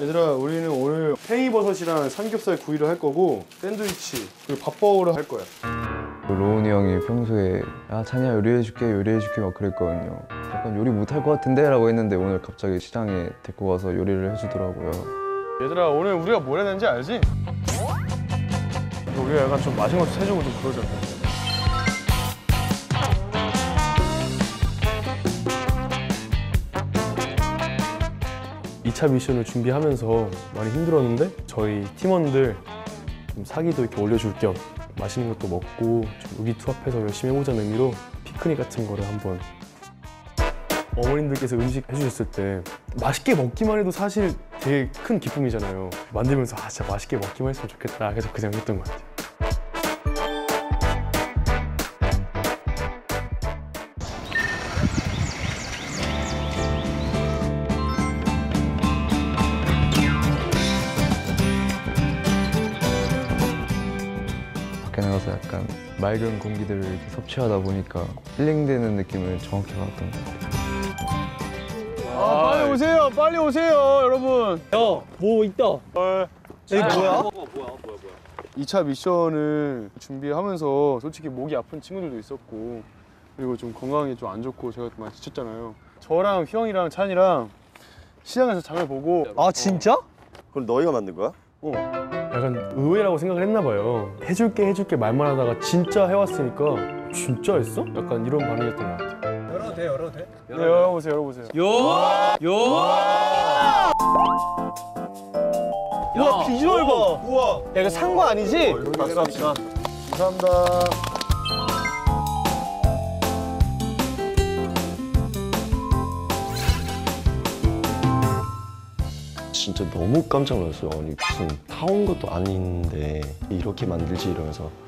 얘들아 우리는 오늘 팽이버섯이랑 삼겹살 구이를 할 거고 샌드위치 그리고 밥버거를 할 거야. 로운이 형이 평소에 야 찬이야 요리해줄게 요리해줄게. 막 그랬거든요 약간 요리 못할 것 같은데? 라고 했는데 오늘 갑자기 시장에 데리고 가서 요리를 해주더라고요. 얘들아 오늘 우리가 뭘 해야 되는지 알지? 우리가 약간 좀 맛있는 것도 해주고 좀 그러자 2차 미션을 준비하면서 많이 힘들었는데 저희 팀원들 좀 사기도 이렇게 올려줄 겸 맛있는 것도 먹고 좀 의기투합해서 열심히 해보자는 의미로 피크닉 같은 거를 한번 어머님들께서 음식 해주셨을 때 맛있게 먹기만 해도 사실 되게 큰 기쁨이잖아요. 만들면서 아 진짜 맛있게 먹기만 했으면 좋겠다. 계속 그 생각했던 것 같아요 밖에 나가서 약간 맑은 공기들을 이렇게 섭취하다 보니까 힐링되는 느낌을 정확히 받았던 것 같아요 아, 빨리 오세요 빨리 오세요 여러분 뭐 있다. 이게 뭐야? 2차 미션을 준비하면서 솔직히 목이 아픈 친구들도 있었고 그리고 좀 건강이 좀 안 좋고 제가 좀 많이 지쳤잖아요 저랑 휘영이랑 찬이랑 시장에서 장을 보고 아 진짜? 그럼 너희가 만든 거야? 어, 약간 의외라고 생각을 했나 봐요 해줄게 해줄게 말만 하다가 진짜 해왔으니까 진짜 했어? 약간 이런 반응이었던 것 같아요 열어도 돼, 열어도 돼. 네, 열어보세요 열어보세요 요, 요. 우와 비주얼 봐. 우와. 야 이거 산 거 아니지? 박수 합시다 감사합니다 진짜 너무 깜짝 놀랐어요. 아니 무슨 타온 것도 아닌데 이렇게 만들지 이러면서